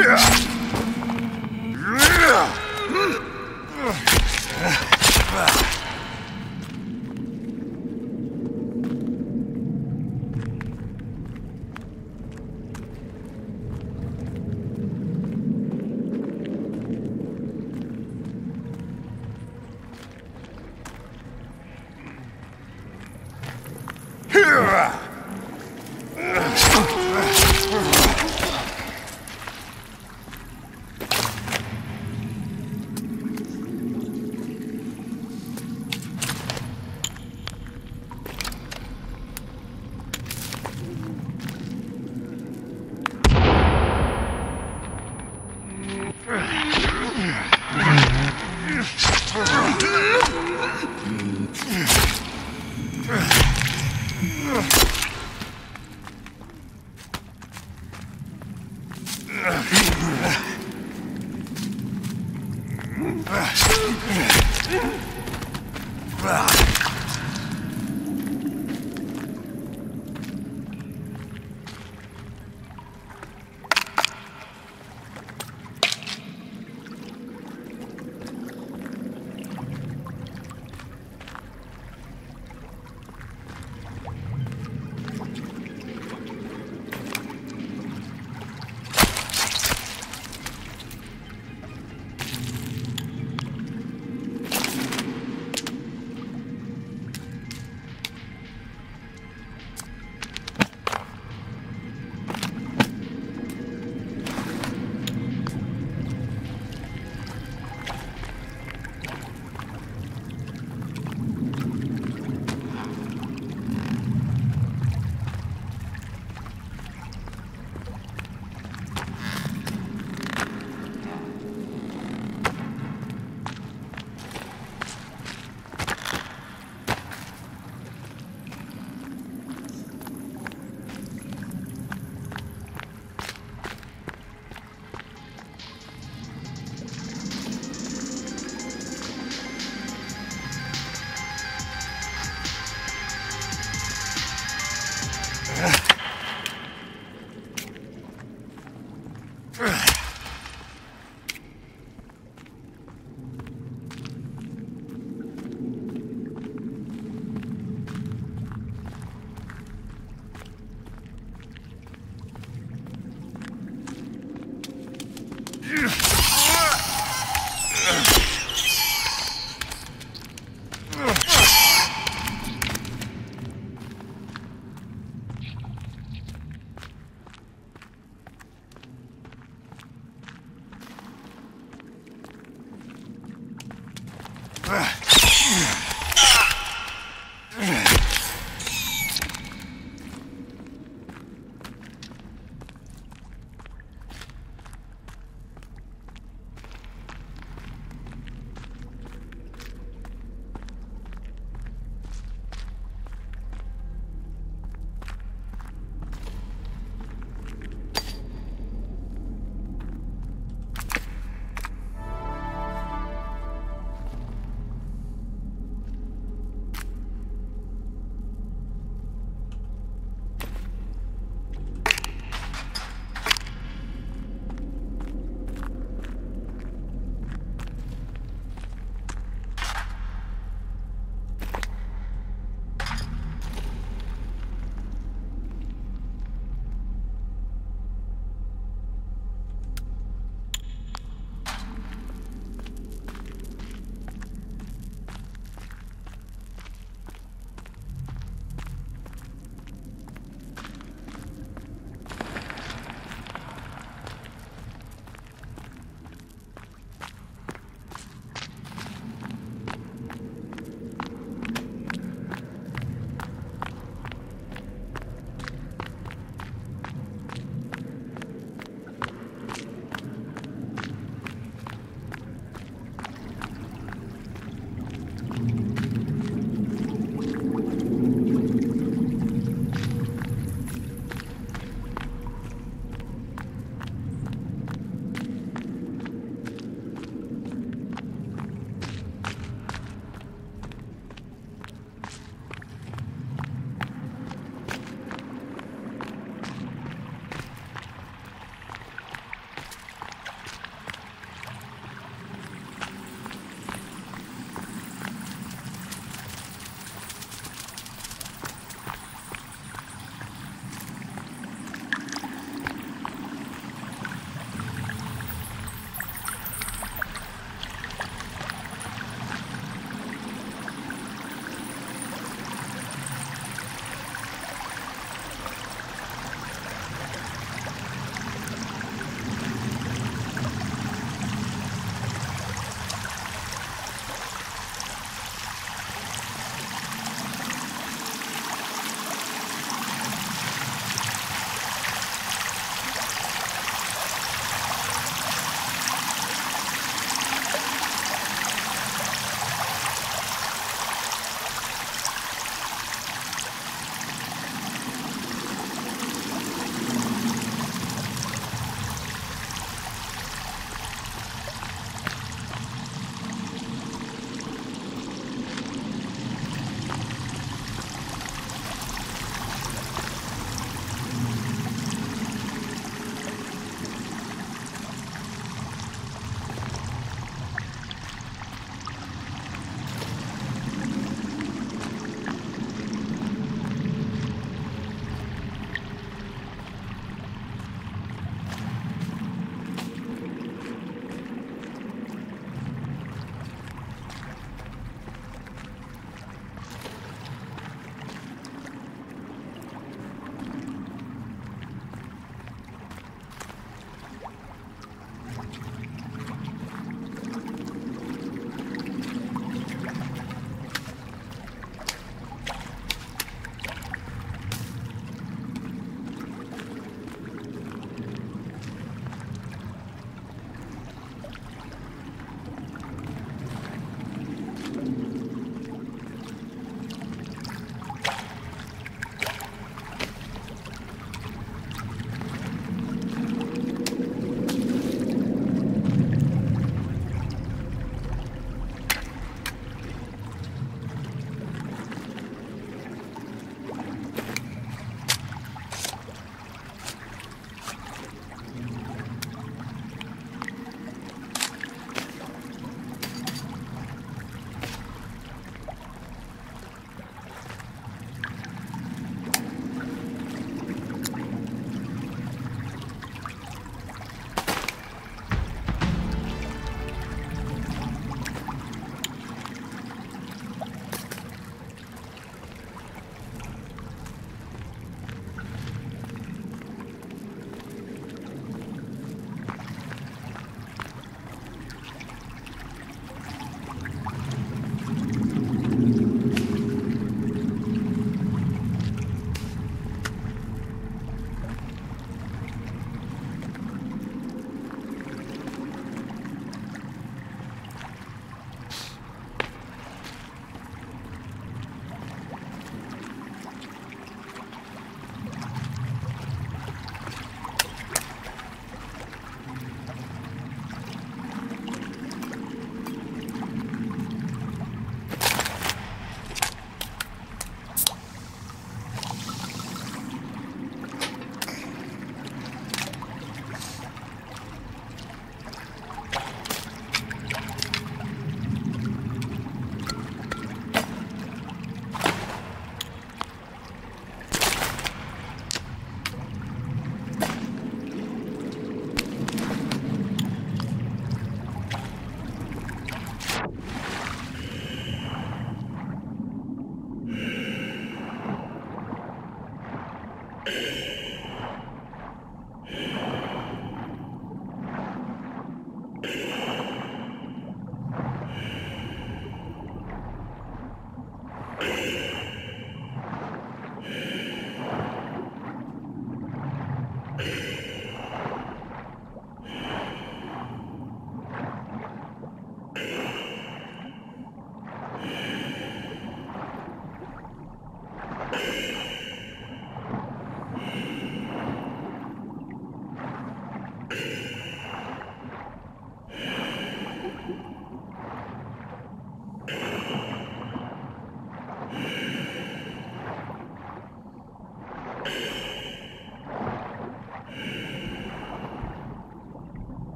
Yeah! Ugh.